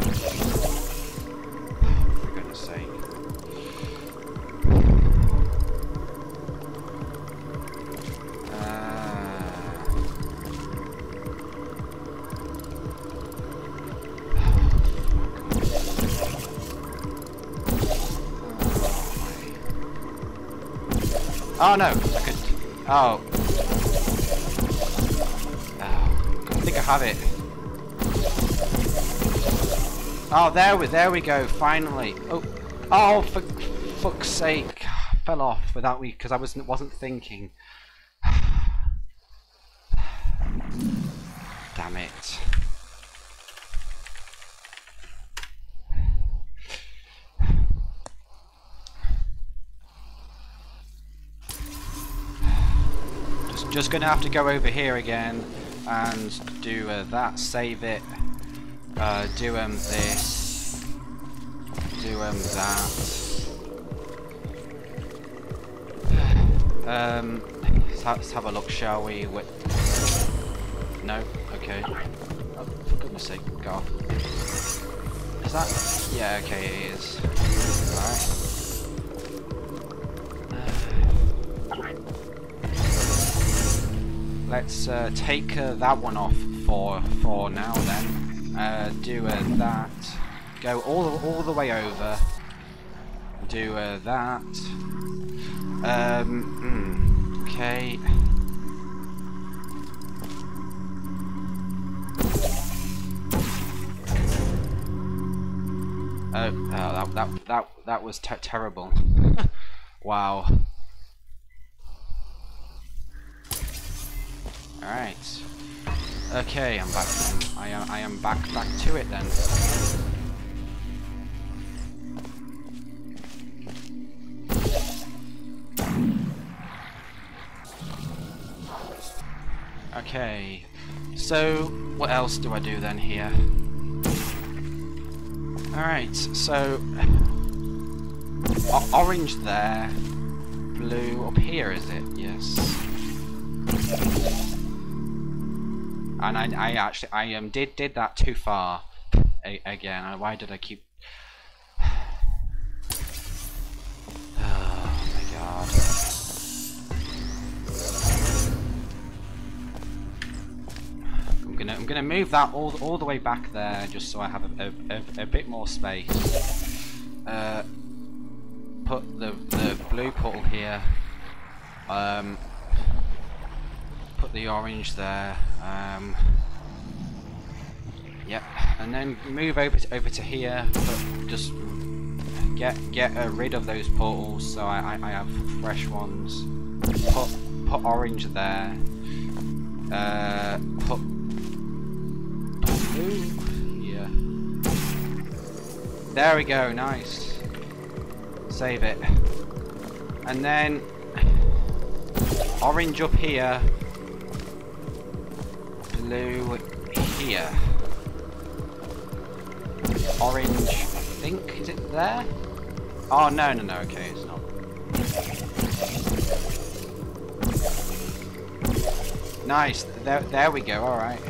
S2: [sighs] Oh no, I could. Oh. oh. I think I have it. Oh, there we there we go. Finally. Oh, oh, for fuck's sake! I fell off without me because I wasn't wasn't thinking. [sighs] Damn it. Just gonna have to go over here again and do uh, that, save it, uh, do um this, do um that. [sighs] Um, let's have a look, shall we? With no, okay. Oh, for goodness sake, go off. Is that? Yeah, okay, it is. Let's uh, take uh, that one off for for now then. Uh, do uh, that. Go all all the way over. Do uh, that. Um. Mm, okay. Oh, oh, that that that that was terrible. [laughs] wow. Alright. Okay, I'm back. I am, I am back back to it then. Okay, so what else do I do then here? Alright, so orange there, blue up here is it? Yes. And I, I actually, I um, did did that too far again. Why did I keep? [sighs] Oh my god. I'm gonna, I'm to move that all, all the way back there just so I have a, a, a, a bit more space. Uh, put the, the blue portal here. Um, put the orange there. Um, yep, and then move over to, over to here. Just get get uh, rid of those portals so I, I, I have fresh ones. Put put orange there. Uh, put. Yeah. There we go. Nice. Save it. And then orange up here. Blue here. Orange, I think, is it there? Oh, no, no, no, okay, it's not. Nice, there, there we go, alright.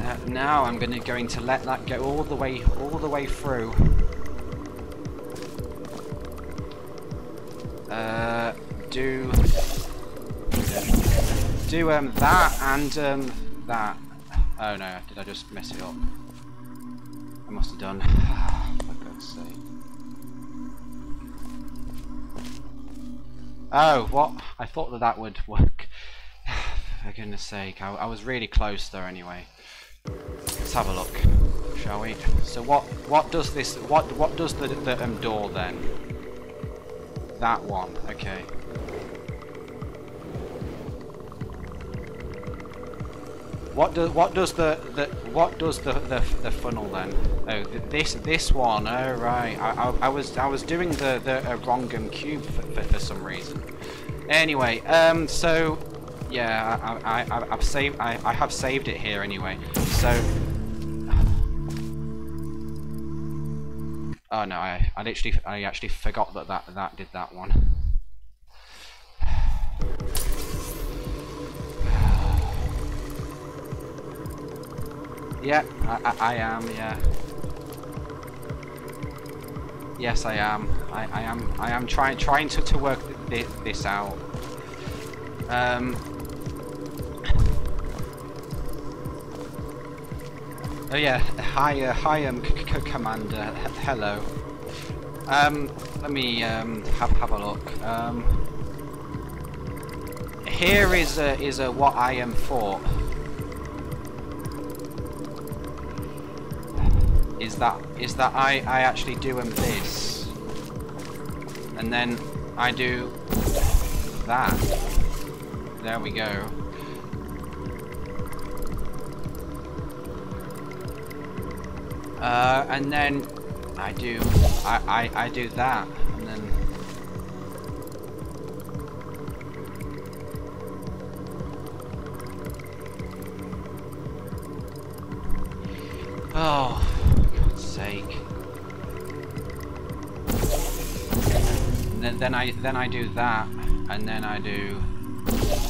S2: Uh, now I'm gonna going to let that go all the way, all the way through. Uh, do, do um that and um that. Oh no, did I just mess it up? I must have done. [sighs] For God's sake. Oh, what? I thought that that would work. [sighs] For goodness sake, I, I was really close there anyway. Let's have a look, shall we? So what what does this what what does the, the um, door then? That one, okay. What does what does the, the what does the, the the funnel then? Oh, th this this one. Oh right. I, I, I was I was doing the the uh, wrong um, cube for, for, for some reason. Anyway, um, so yeah, I, I, I I've saved I, I have saved it here anyway. So. [sighs] Oh no, I I literally I actually forgot that that that did that one. Yeah, I, I, I am, yeah. Yes, I am. I, I am. I am trying trying to, to work th this out. Um. Oh yeah. Hi, uh, hi, um, commander. H hello. Um. Let me um have have a look. Um. Here is a is a what I am for. Is that is that I, I actually do him this. And then I do that. There we go. Uh, and then I do I, I, I do that. And then Oh sake. Then, then I then I do that, and then I do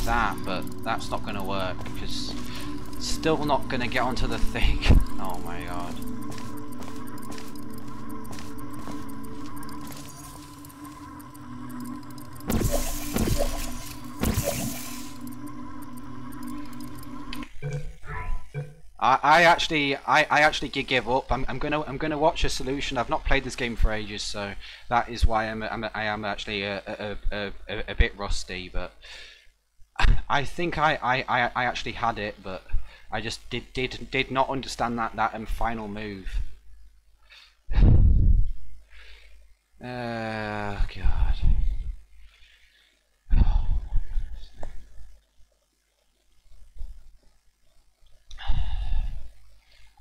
S2: that, but that's not going to work because still not going to get onto the thing. [laughs] Oh my god. I, actually I, I actually give up. I'm, I'm gonna I'm gonna watch a solution. I've not played this game for ages, so that is why I'm, I'm I am actually a, a, a, a, a bit rusty. But I think I, I, I actually had it, but I just did did did not understand that that um, final move. Oh [sighs] god.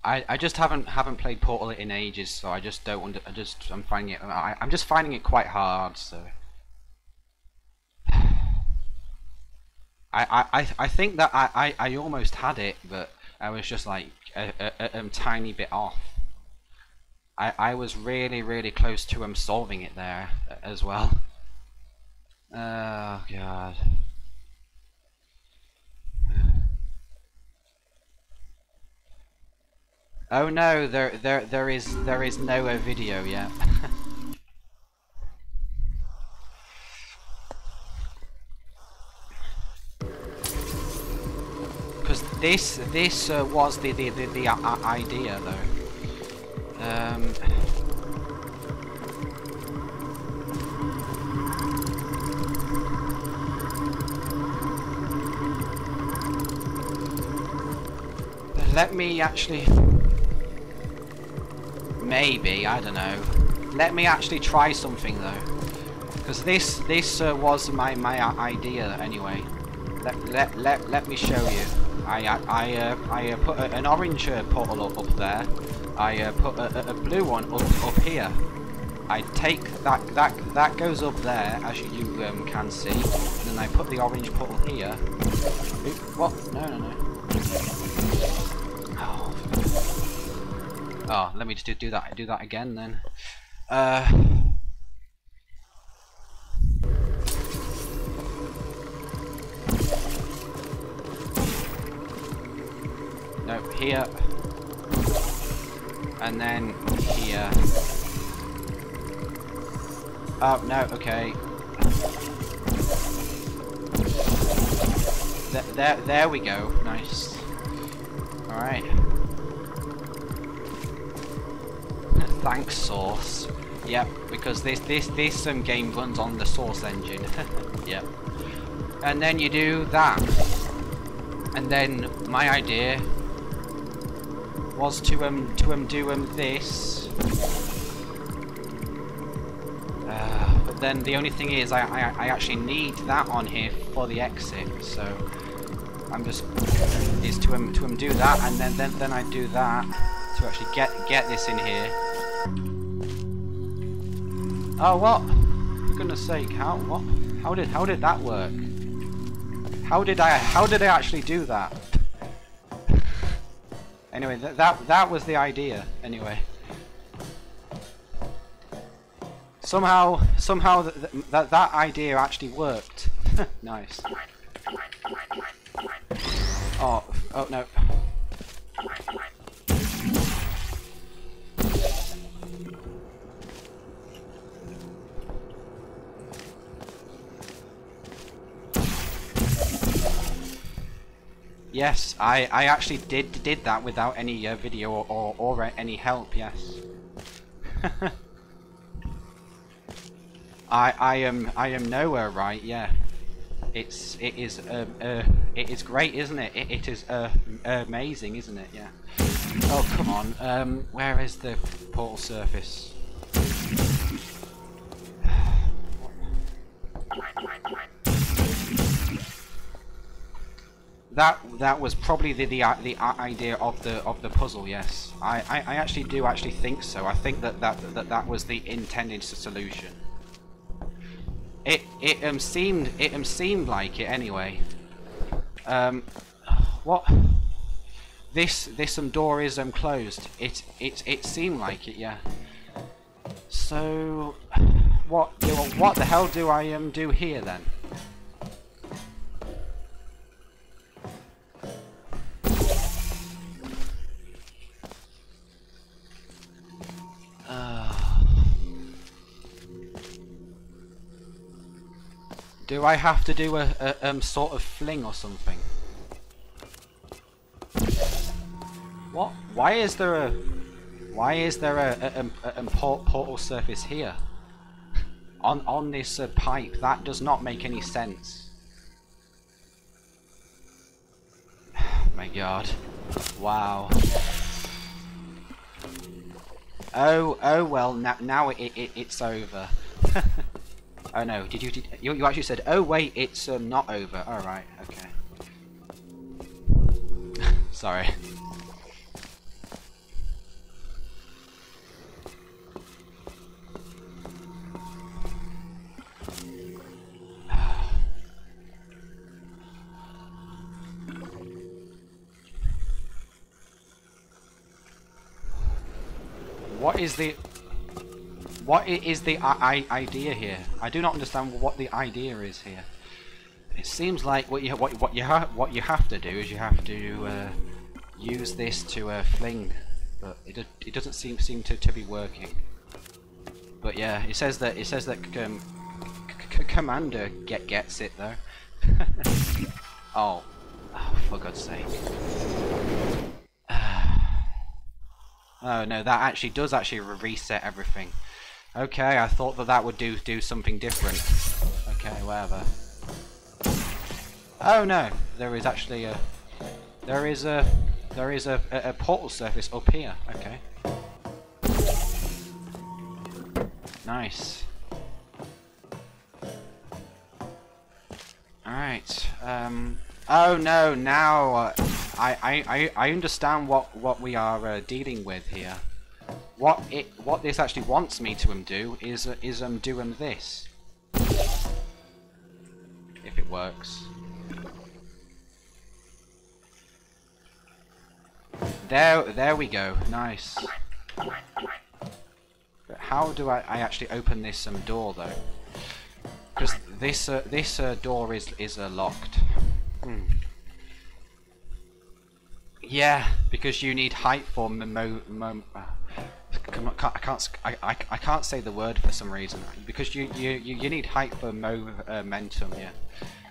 S2: I, I just haven't haven't played Portal in ages, so I just don't want to. I just I'm finding it. I, I'm just finding it quite hard. So [sighs] I I I think that I I, I almost had it, but I was just like a, a, a, a tiny bit off. I I was really really close to um solving it there as well. Oh god. Oh no, there there there is there is no uh, video yet. [laughs] Because this this uh, was the the the, the uh, idea though. Um, let me actually maybe I don't know. Let me actually try something though. Because this this uh, was my my idea anyway. Let let let, let me show you. I I I, uh, I uh, put an orange uh, portal up, up there. I uh, put a, a, blue one up up here. I take that that that goes up there as you, you um, can see. And then I put the orange portal here. Oop, what? No no no Oh, let me just do, that. Do that again then. Uh. No, here. And then here. Oh, no, okay. There, there, there we go. Nice. Alright. Thanks, Source. Yep, because this this this um, game runs on the Source engine. [laughs] yep. And then you do that. And then my idea was to um to um do um this. Uh, but then the only thing is I, I I actually need that on here for the exit, so I'm just is to um to um do that and then then then I do that to actually get get this in here. Oh what? For goodness sake, how what? How did how did that work? How did I how did I actually do that? Anyway, th that that was the idea. Anyway, somehow somehow th th that that idea actually worked. [laughs] nice. Oh oh no. Yes, I, I actually did did that without any uh, video or, or, or any help, yes. [laughs] I I am I am nowhere right, yeah. It's it is uh, uh it is great, isn't it? It, it is uh, amazing, isn't it? Yeah. Oh come on, um, where is the portal surface? [sighs] that that was probably the the the idea of the of the puzzle. Yes, I, I, I actually do actually think so. I think that that that that was the intended solution. It it um seemed it um seemed like it anyway. Um, what? This this um door is um closed. It it it seemed like it. Yeah. So, what what the hell do I um do here then? Do I have to do a, a um, sort of fling or something? What? Why is there a... Why is there a, a, a, a portal surface here? on on this uh, pipe? That does not make any sense. [sighs] My god. Wow. Oh, oh well, now, now it, it, it's over. [laughs] Oh no, did you, did, you, you actually said, oh wait, it's um, not over. Alright, okay. [laughs] Sorry. [sighs] what is the what is the idea here? I do not understand what the idea is here. It seems like what you what what you have what you have to do is you have to uh, use this to uh, fling, but it it doesn't seem seem to to be working. But yeah, it says that it says that um, commander get gets it though. [laughs] oh, Oh, for God's sake. [sighs] Oh no, that actually does actually reset everything. Okay, I thought that that would do do something different. Okay, whatever. Oh no, there is actually a there is a there is a, a, a portal surface up here. Okay. Nice. Alright, um... Oh no, now uh, I, I, I understand what, what we are uh, dealing with here. What it what this actually wants me to um, do is uh, is um do um this. If it works. There there we go. Nice. But how do I, I actually open this um door though? Because this uh, this uh, door is is uh, locked. Hmm. Yeah, because you need height for mo mo. Uh, I can't I, I, I can't say the word for some reason because you you you, need height for uh, momentum. Yeah.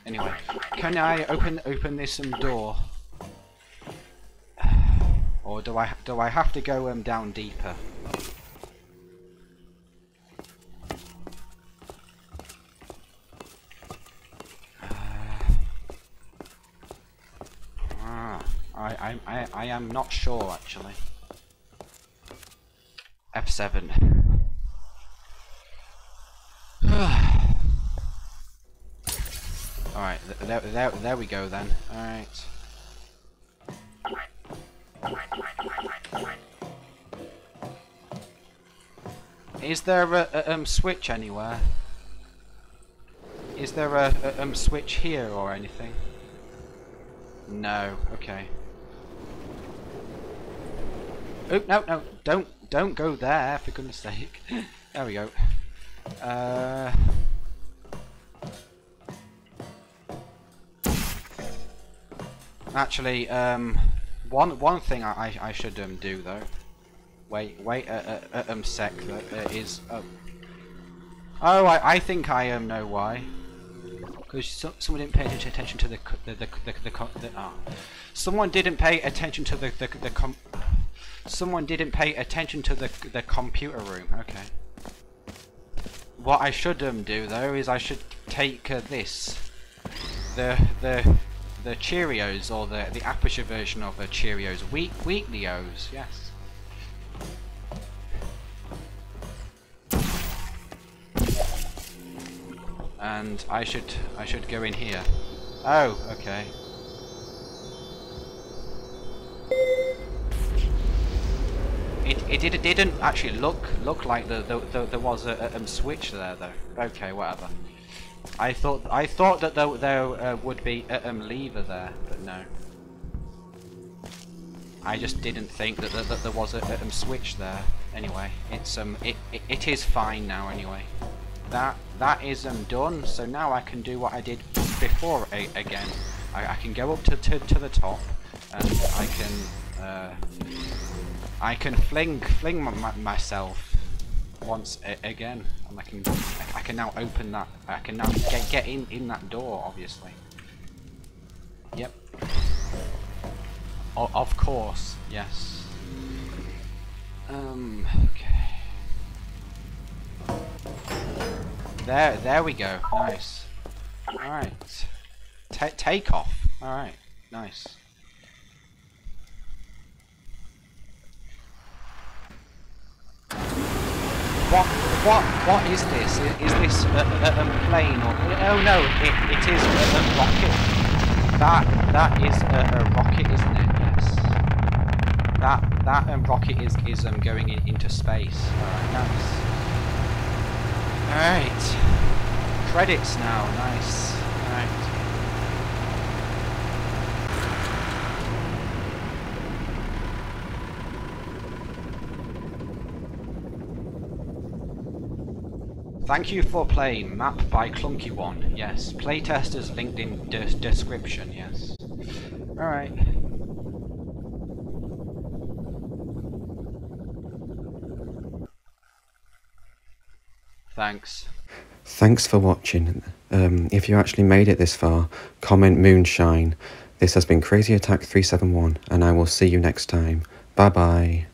S2: Anyway, can I open open this um, door, [sighs] or do I do I have to go um down deeper? I, I, I, I am not sure actually. F7. [sighs] Alright, th there, there, we go then. Alright. Is there a, a um, switch anywhere? Is there a, a um, switch here or anything? No, okay. Oh, no, no, don't, don't go there, for goodness sake. there we go. Uh... Actually, um, one one thing I, I, should um, do though. Wait, wait, uh, uh, uh um, sec. Uh, is oh, oh, I, I think I um know why. Because so, someone didn't pay attention to the the the the, the, the, the oh. someone didn't pay attention to the the the Someone didn't pay attention to the the computer room. Okay. What I should um, do though is I should take uh, this, the the the Cheerios or the the Aperture version of the Cheerios, week Weeklyos. Yes. And I should I should go in here. Oh, okay. It, did, it didn't actually look look like the, the, the there was a, a switch there though. Okay, whatever. I thought I thought that there, there uh, would be a um, lever there, but no. I just didn't think that, that, that there was a, a um, switch there. Anyway, it's um it, it, it is fine now anyway. That that is um done. So now I can do what I did before a, again. I, I can go up to, to to the top and I can uh, I can fling fling myself once again, and I can I can now open that. I can now get get in in that door, obviously. Yep. O of course, yes. Um. Okay. There, there we go. Nice. All right. T take off. All right. Nice. What, what, what is this? Is, this a, a, a, plane or? Oh no, it, it is a, a rocket. That, that is a, a, rocket, isn't it? Yes. That, that um, rocket is is um going in, into space. Alright, nice. Alright. Credits now. Nice. Alright. Thank you for playing Map by Klunky One. Yes, playtesters linked in de description. Yes. All right. Thanks.
S1: Thanks for watching. Um, if you actually made it this far, comment Moonshine
S2: This has been Crazy Attack 371, and I will see you next time. Bye bye.